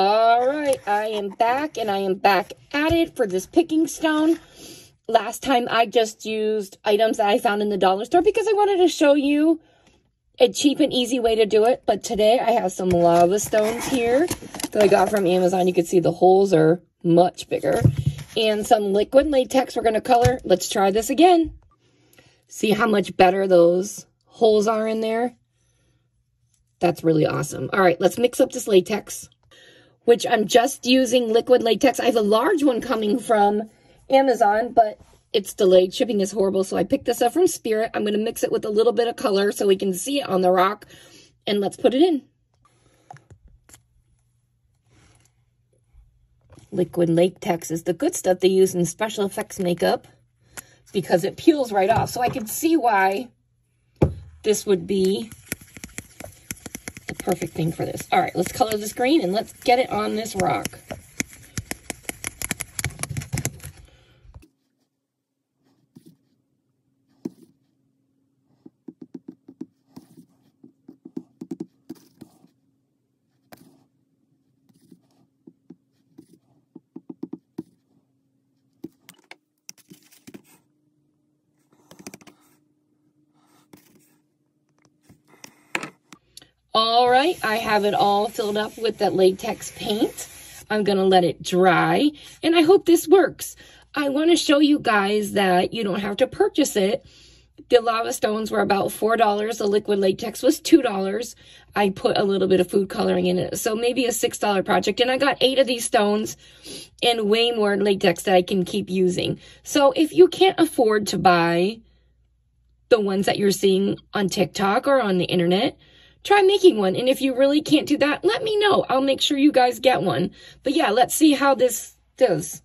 All right, I am back and I am back at it for this picking stone. Last time I just used items that I found in the dollar store because I wanted to show you a cheap and easy way to do it. But today I have some lava stones here that I got from Amazon. You can see the holes are much bigger. And some liquid latex we're going to color. Let's try this again. See how much better those holes are in there? That's really awesome. All right, let's mix up this latex, which I'm just using liquid latex. I have a large one coming from Amazon, but it's delayed. Shipping is horrible, so I picked this up from Spirit. I'm going to mix it with a little bit of color so we can see it on the rock, and let's put it in. Liquid latex is the good stuff they use in special effects makeup because it peels right off. So I can see why this would be perfect thing for this. All right, let's color this green and let's get it on this rock. All right, I have it all filled up with that latex paint. I'm to let it dry, and I hope this works. I want to show you guys that you don't have to purchase it. The lava stones were about $4. The liquid latex was $2. I put a little bit of food coloring in it, so maybe a $6 project. And I got eight of these stones and way more latex that I can keep using. So if you can't afford to buy the ones that you're seeing on TikTok or on the internet, try making one. And if you really can't do that, let me know. I'll make sure you guys get one. But yeah, let's see how this does.